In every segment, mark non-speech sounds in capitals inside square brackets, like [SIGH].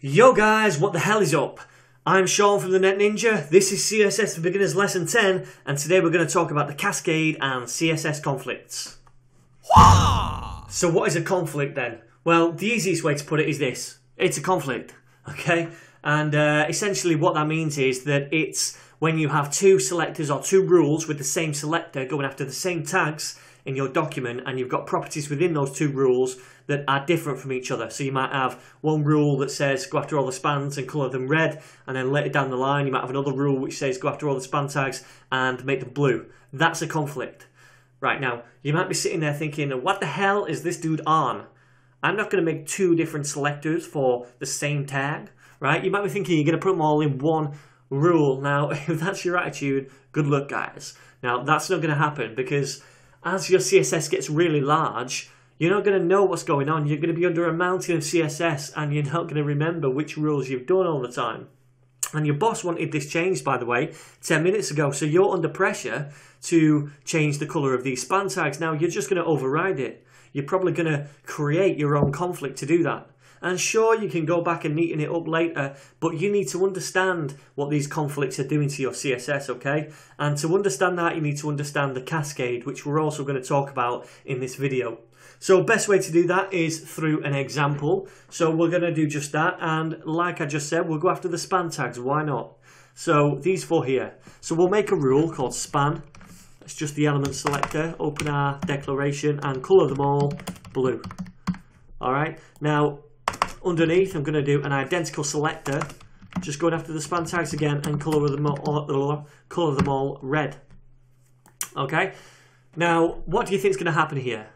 Yo guys, what the hell is up? I'm Shaun from the Net Ninja. This is CSS for Beginners Lesson 10, and today we're going to talk about the Cascade and CSS conflicts. So, what is a conflict then? Well, the easiest way to put it is this it's a conflict, [LAUGHS] okay? And uh, essentially, what that means is that it's when you have two selectors or two rules with the same selector going after the same tags in your document and you've got properties within those two rules that are different from each other. So you might have one rule that says go after all the spans and colour them red, and then later down the line you might have another rule which says go after all the span tags and make them blue. That's a conflict. Right now, you might be sitting there thinking, what the hell is this dude on? I'm not going to make two different selectors for the same tag, right? You might be thinking you're going to put them all in one rule. Now, [LAUGHS] if that's your attitude, good luck, guys. Now, that's not going to happen because as your CSS gets really large, you're not going to know what's going on. You're going to be under a mountain of CSS and you're not going to remember which rules you've done all the time. And your boss wanted this changed, by the way, 10 minutes ago. So you're under pressure to change the colour of these span tags. Now, you're just going to override it. You're probably going to create your own conflict to do that. And sure, you can go back and neaten it up later, but you need to understand what these conflicts are doing to your CSS, okay? And to understand that, you need to understand the cascade, which we're also going to talk about in this video. So best way to do that is through an example. So we're going to do just that. And like I just said, we'll go after the span tags. Why not? So these four here. So we'll make a rule called span. It's just the element selector. Open our declaration and colour them all blue. All right. Now underneath, I'm going to do an identical selector, just going after the span tags again and colour them all, colour them all red. Okay, now what do you think is going to happen here?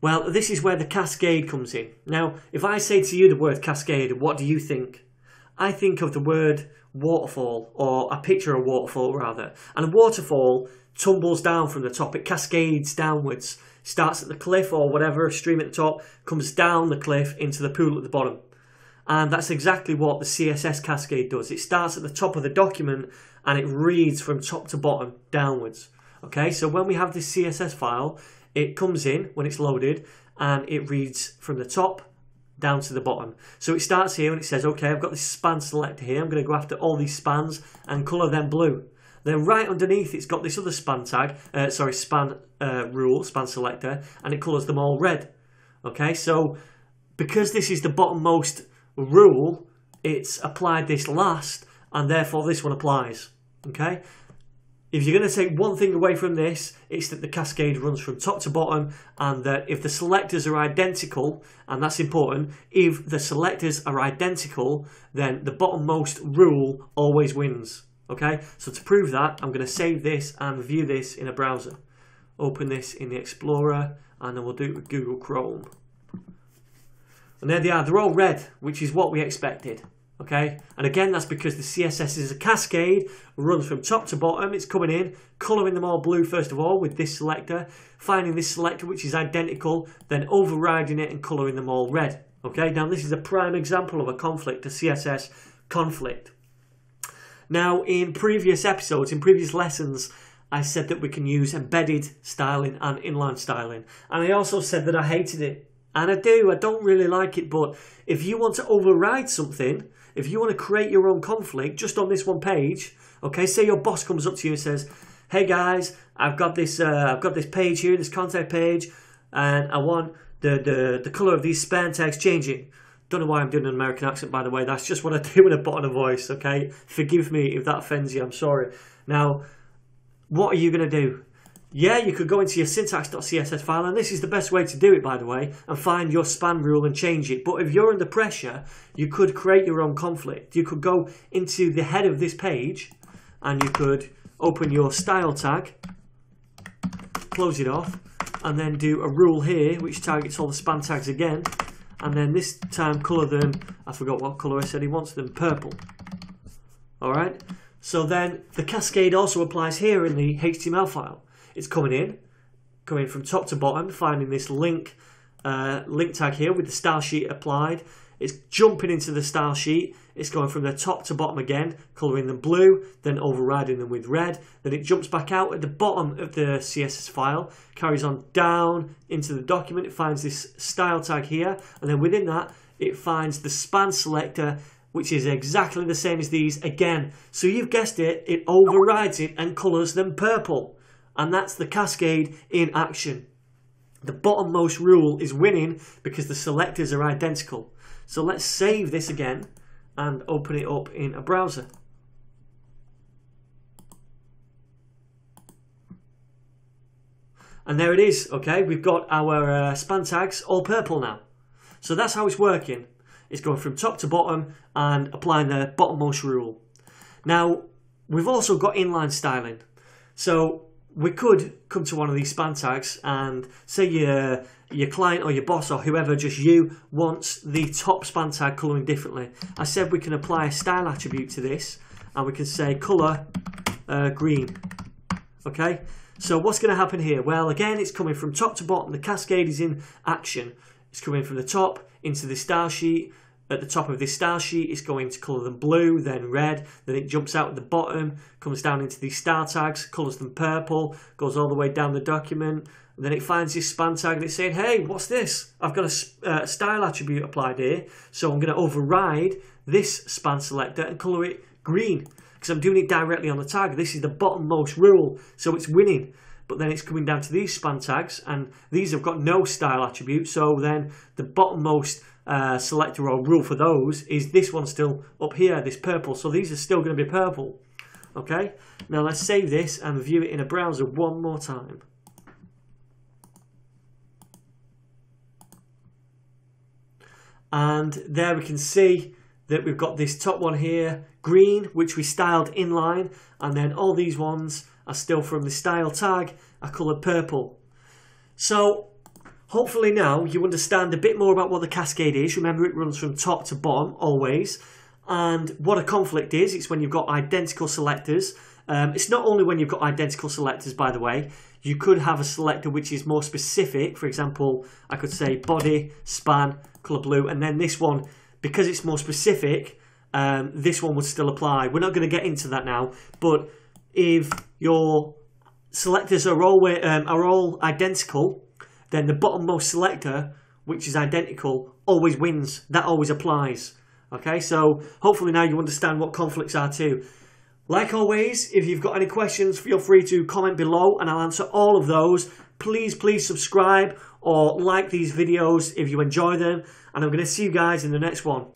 Well, this is where the cascade comes in. Now, if I say to you the word cascade, what do you think? I think of the word waterfall, or a picture of waterfall rather. And a waterfall tumbles down from the top, it cascades downwards starts at the cliff or whatever stream at the top, comes down the cliff into the pool at the bottom. And that's exactly what the CSS cascade does. It starts at the top of the document and it reads from top to bottom downwards. Okay, so when we have this CSS file, it comes in when it's loaded and it reads from the top down to the bottom. So it starts here and it says, okay, I've got this span selector here. I'm going to go after all these spans and colour them blue. Then right underneath, it's got this other span tag, uh, sorry, span uh, rule, span selector, and it colours them all red. Okay, so because this is the bottommost rule, it's applied this last, and therefore this one applies. Okay, if you're going to take one thing away from this, it's that the cascade runs from top to bottom, and that if the selectors are identical, and that's important, if the selectors are identical, then the bottommost rule always wins. Okay, so to prove that, I'm going to save this and view this in a browser. Open this in the Explorer, and then we'll do it with Google Chrome. And there they are, they're all red, which is what we expected. Okay, and again, that's because the CSS is a cascade, runs from top to bottom, it's coming in, colouring them all blue first of all with this selector, finding this selector which is identical, then overriding it and colouring them all red. Okay, now this is a prime example of a conflict, a CSS conflict. Now, in previous episodes, in previous lessons, I said that we can use embedded styling and inline styling. And I also said that I hated it. And I do, I don't really like it, but if you want to override something, if you want to create your own conflict just on this one page, okay, say your boss comes up to you and says, "Hey guys, I've got this, uh, I've got this page here, this contact page, and I want the the the color of these span tags changing." Don't know why I'm doing an American accent, by the way. That's just what I [LAUGHS] do in a bottom of voice, okay? Forgive me if that offends you. I'm sorry. Now, what are you going to do? Yeah, you could go into your syntax.css file, and this is the best way to do it, by the way, and find your span rule and change it. But if you're under pressure, you could create your own conflict. You could go into the head of this page, and you could open your style tag, close it off, and then do a rule here, which targets all the span tags again, and then this time colour them, I forgot what colour I said he wants them, purple. Alright, so then the cascade also applies here in the HTML file. It's coming in, going from top to bottom, finding this link, uh, link tag here with the style sheet applied, it's jumping into the style sheet. It's going from the top to bottom again, colouring them blue, then overriding them with red. Then it jumps back out at the bottom of the CSS file, carries on down into the document. It finds this style tag here, and then within that, it finds the span selector which is exactly the same as these again. So you've guessed it, it overrides it and colours them purple. And that's the cascade in action. The bottommost rule is winning because the selectors are identical. So let's save this again and open it up in a browser. And there it is, okay? We've got our uh, span tags all purple now. So that's how it's working. It's going from top to bottom and applying the bottommost rule. Now, we've also got inline styling. So we could come to one of these span tags and say your your client or your boss or whoever, just you, wants the top span tag colouring differently. I said we can apply a style attribute to this and we can say colour uh, green. Okay, so what's going to happen here? Well, again, it's coming from top to bottom. The cascade is in action. It's coming from the top into the style sheet. At the top of this style sheet, it's going to colour them blue, then red, then it jumps out at the bottom, comes down into these style tags, colours them purple, goes all the way down the document, and then it finds this span tag and it's saying, hey, what's this? I've got a uh, style attribute applied here, so I'm going to override this span selector and colour it green because I'm doing it directly on the tag. This is the bottommost rule, so it's winning. But then it's coming down to these span tags, and these have got no style attribute. So then the bottommost uh, selector or rule for those is this one still up here, this purple. So these are still going to be purple. Okay, now let's save this and view it in a browser one more time. And there we can see that we've got this top one here, green, which we styled inline, and then all these ones are still from the style tag, are coloured purple. So hopefully now you understand a bit more about what the cascade is. Remember it runs from top to bottom always. And what a conflict is, it's when you've got identical selectors. Um, it's not only when you've got identical selectors, by the way. You could have a selector which is more specific. For example, I could say body, span, colour blue, and then this one because it's more specific, um, this one would still apply. We're not going to get into that now, but if your selectors are all um, are all identical, then the bottommost selector, which is identical, always wins. That always applies. Okay, so hopefully now you understand what conflicts are too. Like always, if you've got any questions, feel free to comment below and I'll answer all of those. Please, please subscribe or like these videos if you enjoy them. And I'm going to see you guys in the next one.